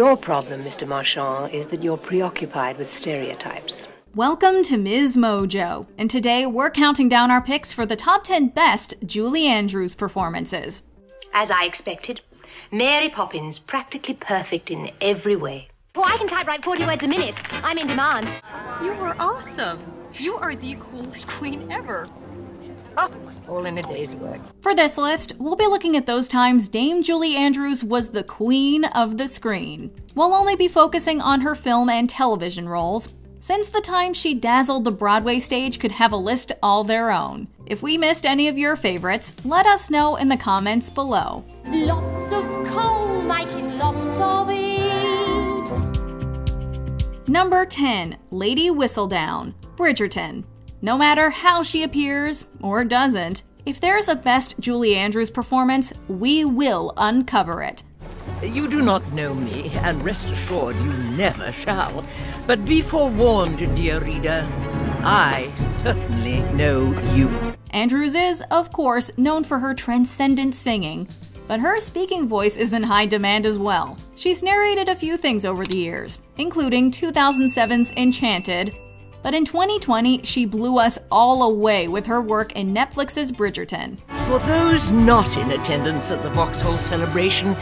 Your problem, Mr. Marchand, is that you're preoccupied with stereotypes. Welcome to Ms. Mojo, and today we're counting down our picks for the top 10 best Julie Andrews performances. As I expected, Mary Poppins practically perfect in every way. Well, I can typewrite 40 words a minute. I'm in demand. You are awesome. You are the coolest queen ever. Oh, all in a day's work. For this list, we'll be looking at those times Dame Julie Andrews was the queen of the screen. We'll only be focusing on her film and television roles, since the time she dazzled the Broadway stage could have a list all their own. If we missed any of your favorites, let us know in the comments below. Lots of coal making lots of it. Number 10, Lady Whistledown, Bridgerton. No matter how she appears, or doesn't, if there's a best Julie Andrews performance, we will uncover it. You do not know me, and rest assured you never shall. But be forewarned, dear reader, I certainly know you. Andrews is, of course, known for her transcendent singing, but her speaking voice is in high demand as well. She's narrated a few things over the years, including 2007's Enchanted, but in 2020, she blew us all away with her work in Netflix's Bridgerton. For those not in attendance at the Vauxhall celebration,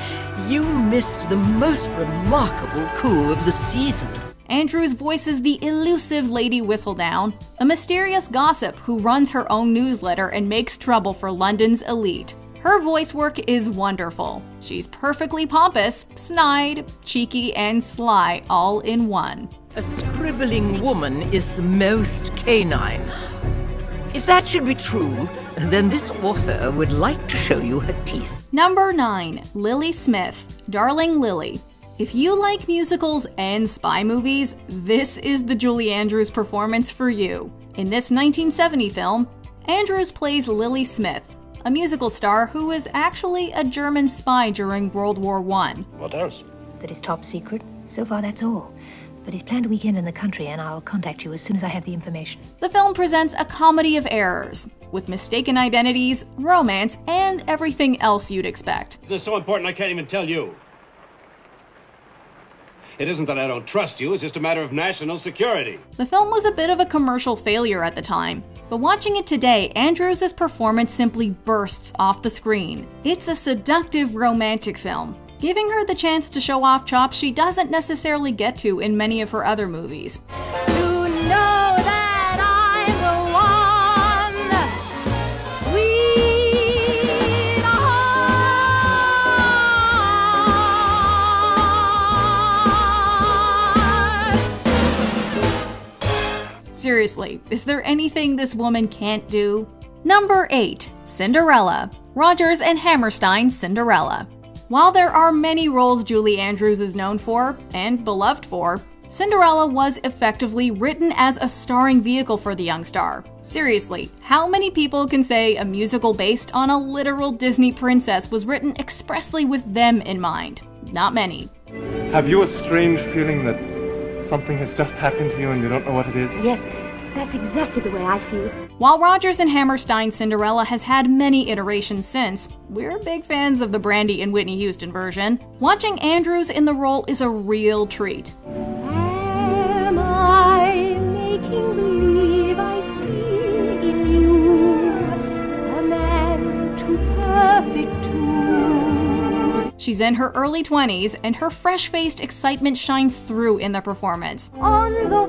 you missed the most remarkable coup of the season. Andrews voices the elusive Lady Whistledown, a mysterious gossip who runs her own newsletter and makes trouble for London's elite. Her voice work is wonderful. She's perfectly pompous, snide, cheeky, and sly all in one. A scribbling woman is the most canine. If that should be true, then this author would like to show you her teeth. Number 9. Lili Smith, Darling Lili. If you like musicals and spy movies, this is the Julie Andrews performance for you. In this 1970 film, Andrews plays Lili Smith, a musical star who is actually a German spy during World War I. What else? That is top secret. So far, that's all. But he's planned a weekend in the country, and I'll contact you as soon as I have the information. The film presents a comedy of errors, with mistaken identities, romance, and everything else you'd expect. This is so important I can't even tell you. It isn't that I don't trust you, it's just a matter of national security. The film was a bit of a commercial failure at the time, but watching it today, Andrews' performance simply bursts off the screen. It's a seductive romantic film, giving her the chance to show off chops she doesn't necessarily get to in many of her other movies. Seriously, is there anything this woman can't do? Number 8. Cinderella. Rodgers and Hammerstein Cinderella. While there are many roles Julie Andrews is known for, and beloved for, Cinderella was effectively written as a starring vehicle for the young star. Seriously, how many people can say a musical based on a literal Disney princess was written expressly with them in mind? Not many. Have you a strange feeling that something has just happened to you and you don't know what it is? Yes, that's exactly the way I feel. While Rodgers and Hammerstein Cinderella has had many iterations since, we're big fans of the Brandy and Whitney Houston version. Watching Andrews in the role is a real treat. Am I making believe I see in you a man too perfect? She's in her early 20s, and her fresh faced excitement shines through in the performance. On the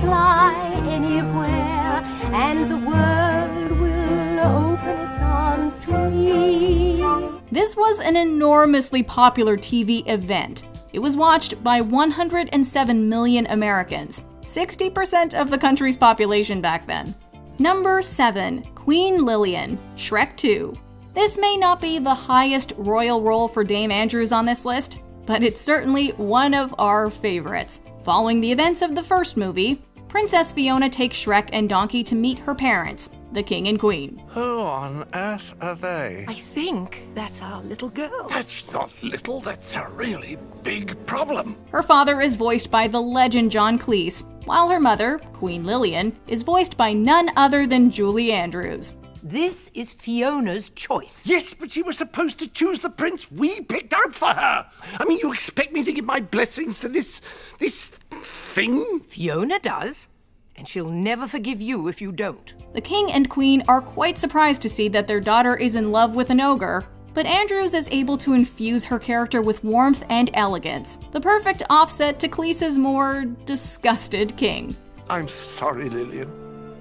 fly anywhere, and the world will open its arms to me. This was an enormously popular TV event. It was watched by 107 million Americans, 60% of the country's population back then. Number 7. Queen Lillian, Shrek 2. This may not be the highest royal role for Dame Andrews on this list, but it's certainly one of our favorites. Following the events of the first movie, Princess Fiona takes Shrek and Donkey to meet her parents, the King and Queen. Who on earth are they? I think that's our little girl. That's not little, that's a really big problem. Her father is voiced by the legend John Cleese, while her mother, Queen Lillian, is voiced by none other than Julie Andrews. This is Fiona's choice. Yes, but she was supposed to choose the prince we picked out for her. I mean, you expect me to give my blessings to this. this thing? Fiona does, and she'll never forgive you if you don't. The king and queen are quite surprised to see that their daughter is in love with an ogre, but Andrews is able to infuse her character with warmth and elegance, the perfect offset to Cleese's more disgusted king. I'm sorry, Lillian.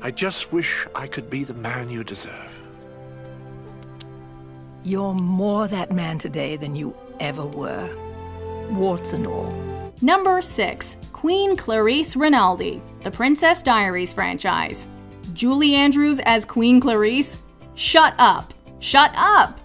I just wish I could be the man you deserve. You're more that man today than you ever were. Warts and all. Number 6. Queen Clarice Renaldi, the Princess Diaries franchise. Julie Andrews as Queen Clarice? Shut up! Shut up!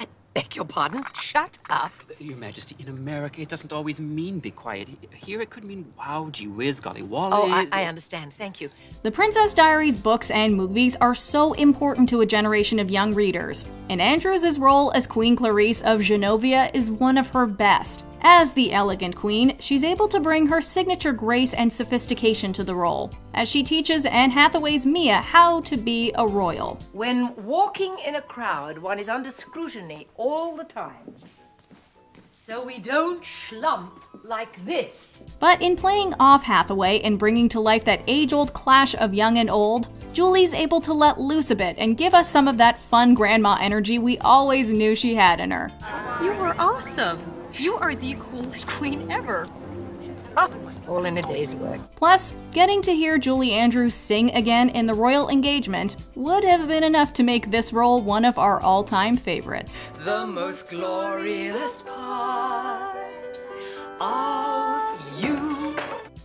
I beg your pardon? Shut up. Your Majesty, in America, it doesn't always mean be quiet. Here, it could mean wow, gee whiz, golly wally. Oh, I, I understand. Thank you. The Princess Diaries books and movies are so important to a generation of young readers, and Andrews' role as Queen Clarice of Genovia is one of her best. As the elegant queen, she's able to bring her signature grace and sophistication to the role, as she teaches Anne Hathaway's Mia how to be a royal. When walking in a crowd, one is under scrutiny all the time. So we don't schlump like this. But in playing off Hathaway and bringing to life that age old clash of young and old, Julie's able to let loose a bit and give us some of that fun grandma energy we always knew she had in her. You were awesome. You are the coolest queen ever. Oh, all in a day's work. Plus, getting to hear Julie Andrews sing again in the royal engagement would have been enough to make this role one of our all time favorites. The most glorious part of you.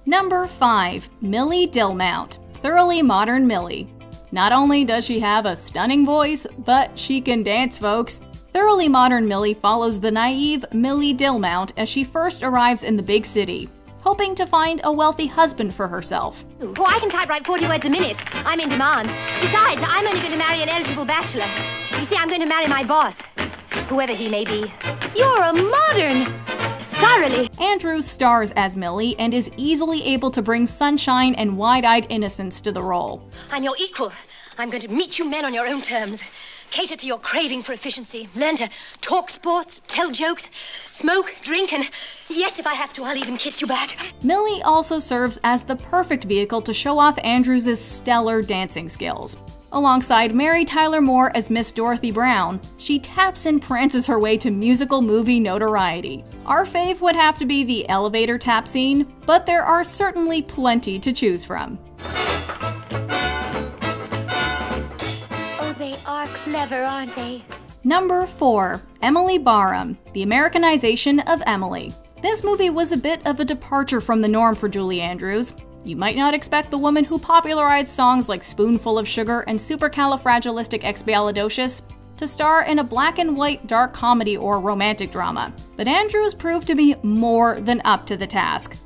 Number 5. Millie Dillmount, thoroughly modern Millie. Not only does she have a stunning voice, but she can dance, folks. Thoroughly Modern Millie follows the naive Millie Dillmount as she first arrives in the big city, hoping to find a wealthy husband for herself. Oh, I can typewrite 40 words a minute. I'm in demand. Besides, I'm only going to marry an eligible bachelor. You see, I'm going to marry my boss, whoever he may be. You're a modern! Thoroughly. Andrews stars as Millie and is easily able to bring sunshine and wide eyed innocence to the role. I'm your equal. I'm going to meet you men on your own terms. Cater to your craving for efficiency. Learn to talk sports, tell jokes, smoke, drink, and yes, if I have to, I'll even kiss you back. Millie also serves as the perfect vehicle to show off Andrews' stellar dancing skills. Alongside Mary Tyler Moore as Miss Dorothy Brown, she taps and prances her way to musical movie notoriety. Our fave would have to be the elevator tap scene, but there are certainly plenty to choose from. Are clever, aren't they? Number 4. Emily Barham, the Americanization of Emily. This movie was a bit of a departure from the norm for Julie Andrews. You might not expect the woman who popularized songs like Spoonful of Sugar and Supercalifragilisticexpialidocious to star in a black and white dark comedy or romantic drama. But Andrews proved to be more than up to the task.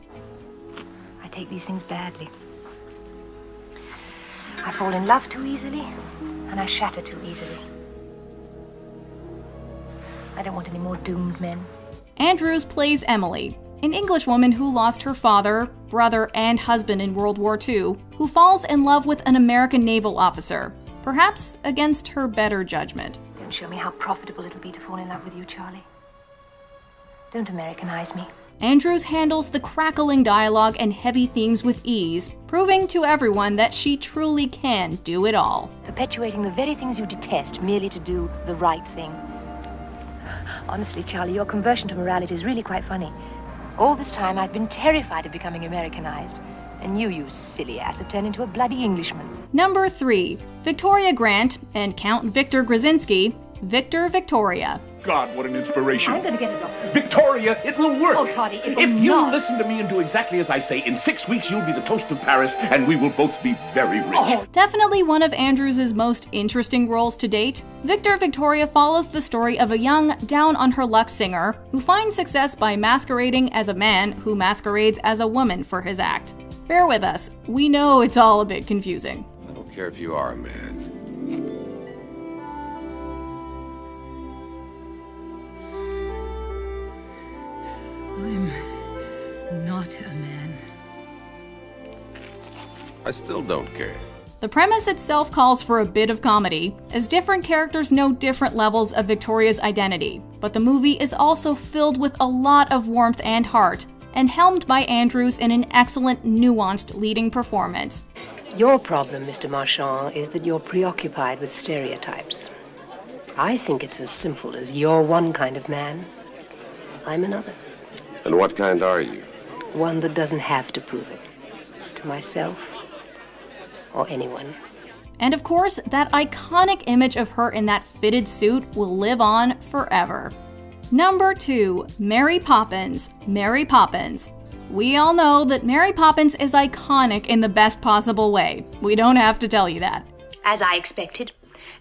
I take these things badly. I fall in love too easily, and I shatter too easily. I don't want any more doomed men. Andrews plays Emily, an English woman who lost her father, brother, and husband in World War II, who falls in love with an American naval officer, perhaps against her better judgment. Don't show me how profitable it'll be to fall in love with you, Charlie. Don't Americanize me. Andrews handles the crackling dialogue and heavy themes with ease, proving to everyone that she truly can do it all. Perpetuating the very things you detest merely to do the right thing. Honestly, Charlie, your conversion to morality is really quite funny. All this time, I've been terrified of becoming Americanized. And you, you silly ass, have turned into a bloody Englishman. Number 3. Victoria Grant and Count Victor Grazinski, Victor Victoria. God, what an inspiration. I'm gonna get a doctor. Victoria, it will work. Oh, Toddy, it will If you not. listen to me and do exactly as I say, in six weeks you'll be the toast of Paris, and we will both be very rich. Oh. Definitely one of Andrews' most interesting roles to date, Victor Victoria follows the story of a young, down on her luck singer who finds success by masquerading as a man who masquerades as a woman for his act. Bear with us, we know it's all a bit confusing. I don't care if you are a man. I'm not a man. I still don't care. The The premise itself calls for a bit of comedy, as different characters know different levels of Victoria's identity, but the movie is also filled with a lot of warmth and heart, and helmed by Andrews in an excellent, nuanced leading performance. Your problem, Mr. Marchand, is that you're preoccupied with stereotypes. I think it's as simple as you're one kind of man, I'm another. And what kind are you? One that doesn't have to prove it. To myself or anyone. And of course, that iconic image of her in that fitted suit will live on forever. Number 2. Mary Poppins. Mary Poppins. We all know that Mary Poppins is iconic in the best possible way. We don't have to tell you that. As I expected,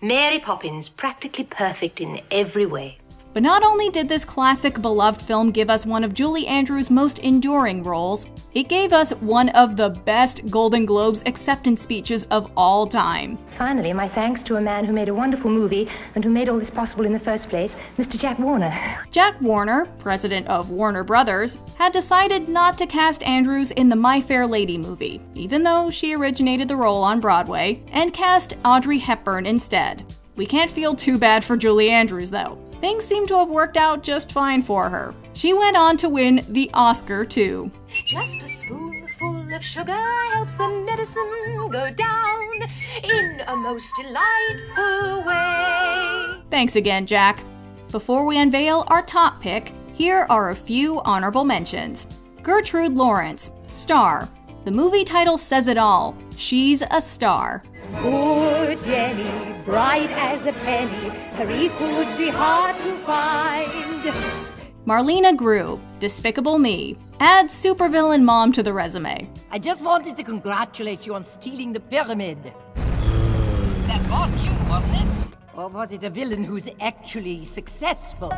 Mary Poppins practically perfect in every way. But not only did this classic beloved film give us one of Julie Andrews' most enduring roles, it gave us one of the best Golden Globes acceptance speeches of all time. Finally, my thanks to a man who made a wonderful movie and who made all this possible in the first place, Mr. Jack Warner. Jack Warner, president of Warner Brothers, had decided not to cast Andrews in the My Fair Lady movie, even though she originated the role on Broadway, and cast Audrey Hepburn instead. We can't feel too bad for Julie Andrews, though. Things seem to have worked out just fine for her. She went on to win the Oscar, too. Just a spoonful of sugar helps the medicine go down in a most delightful way. Thanks again, Jack. Before we unveil our top pick, here are a few honorable mentions. Gertrude Lawrence, star. The movie title says it all. She's a star. Poor Jenny, bright as a penny, her equal would be hard to find. Marlena Gru, Despicable Me. Add supervillain mom to the resume. I just wanted to congratulate you on stealing the pyramid. That was you, wasn't it? Or was it a villain who's actually successful?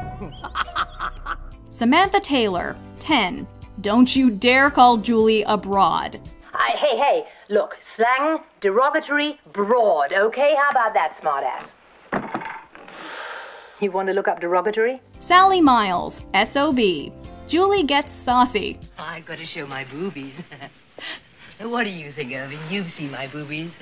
Samantha Taylor, 10. Don't you dare call Julie a broad. I, hey, hey, look, slang, derogatory, broad, okay? How about that, smartass? You want to look up derogatory? Sally Miles, SOB. Julie gets saucy. I've got to show my boobies. what do you think, Irving? You've seen my boobies.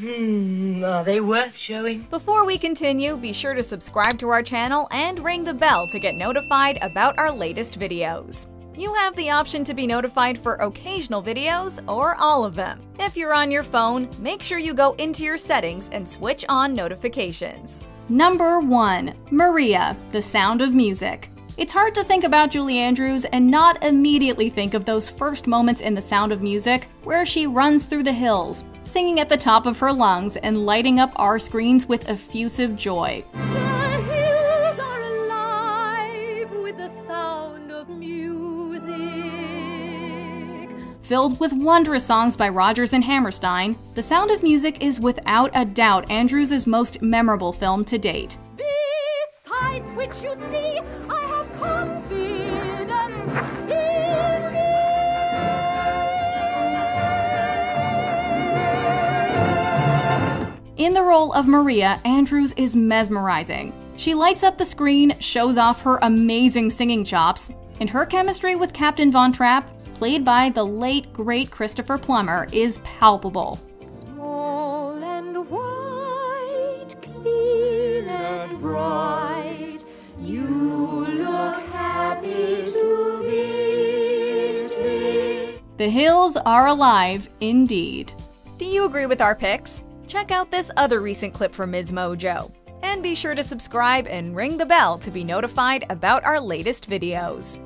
Hmm, are they worth showing? Before we continue, be sure to subscribe to our channel and ring the bell to get notified about our latest videos. You have the option to be notified for occasional videos or all of them. If you're on your phone, make sure you go into your settings and switch on notifications. Number 1. Maria, The Sound of Music. It's hard to think about Julie Andrews and not immediately think of those first moments in The Sound of Music where she runs through the hills, singing at the top of her lungs and lighting up our screens with effusive joy. Filled with wondrous songs by Rodgers and Hammerstein, The Sound of Music is without a doubt Andrews' most memorable film to date. Besides which you see, I have confidence in In the role of Maria, Andrews is mesmerizing. She lights up the screen, shows off her amazing singing chops, and her chemistry with Captain Von Trapp played by the late great Christopher Plummer, is palpable. Small and white, clean and bright, you look happy to meet. The hills are alive indeed. Do you agree with our picks? Check out this other recent clip from Ms. Mojo. And be sure to subscribe and ring the bell to be notified about our latest videos.